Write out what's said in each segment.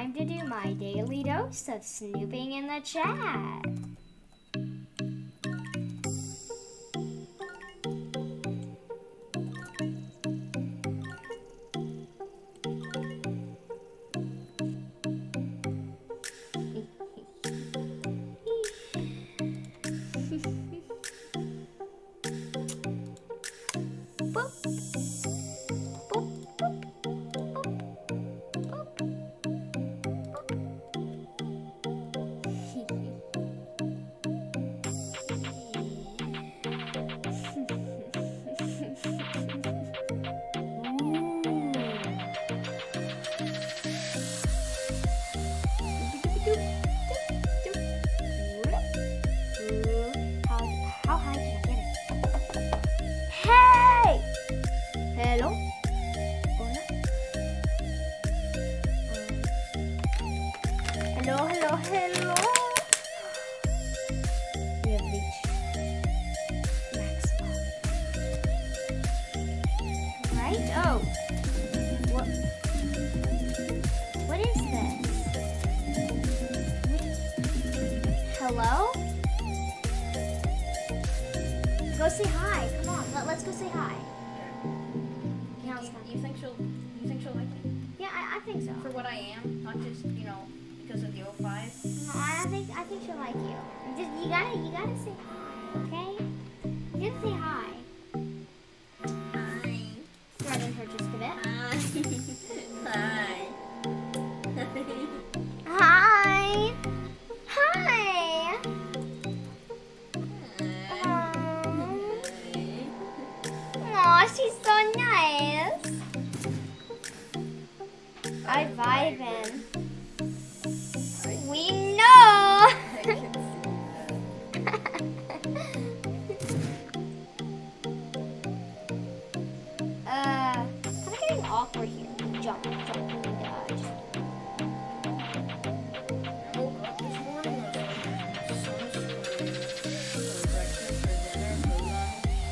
time to do my daily dose of snooping in the chat. Hello, hello, hello. We have reached maximum. Right? Oh. What? What is this? Hello? Go say hi. Come on. Let, let's go say hi. Let's. You, you think she'll you think she'll like me Yeah, I, I think so. for what I am, not just you know because of the 05? No, I think I think she'll like you. Just you gotta you gotta say hi, okay? You gotta say hi. Hi. Threaten her just a bit. Hi. Hi. Hi. Hi. Aw, she's so nice. I vibe in. Jump, jump, and dodge.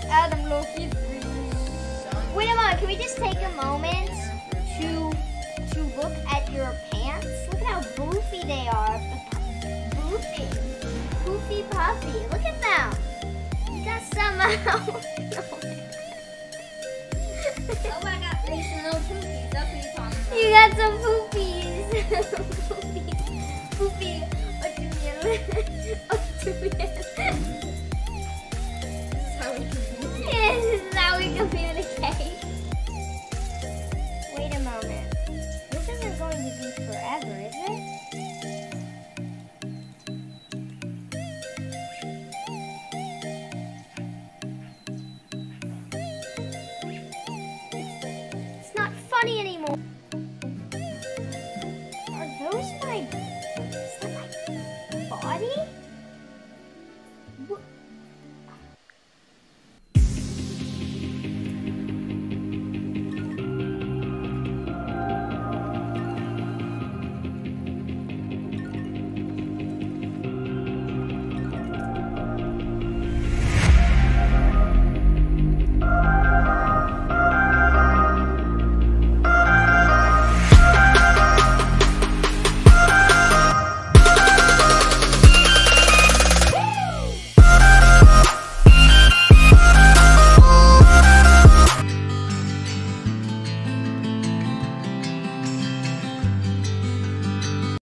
Adam Loki. Wait a moment. Can we just take a moment to to look at your pants? Look at how boofy they are. Boofy, poofy puffy. Look at them. You got some. Oh, you got some poopies. Poopy, poopy. Otumian. Otumian.